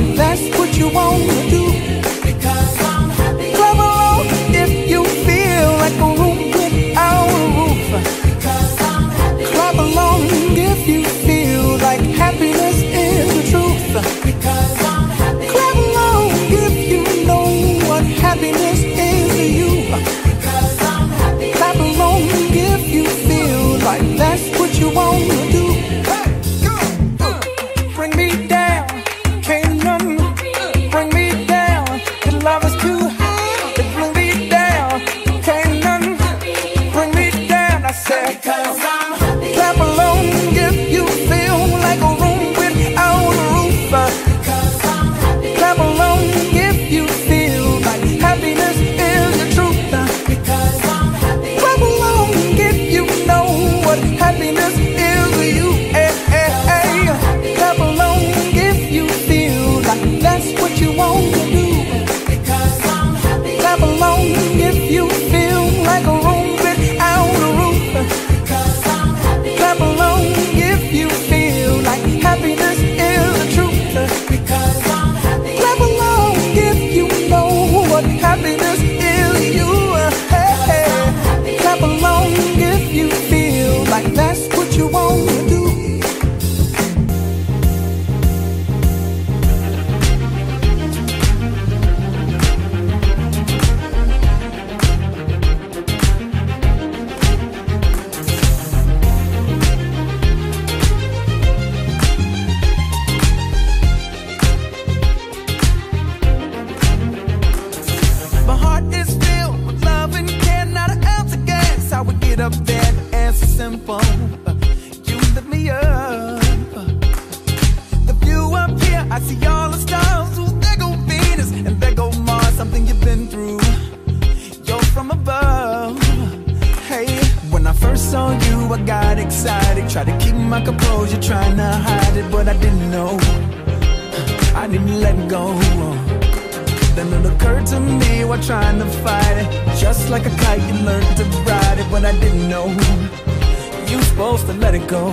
That's what you want to do. I see all the stars. Ooh, there go Venus and there go Mars. Something you've been through. You're from above. Hey, when I first saw you, I got excited. Tried to keep my composure, trying to hide it, but I didn't know. I didn't let go. Then it occurred to me while trying to fight it. Just like a kite, you learned to ride it, but I didn't know. You supposed to let it go.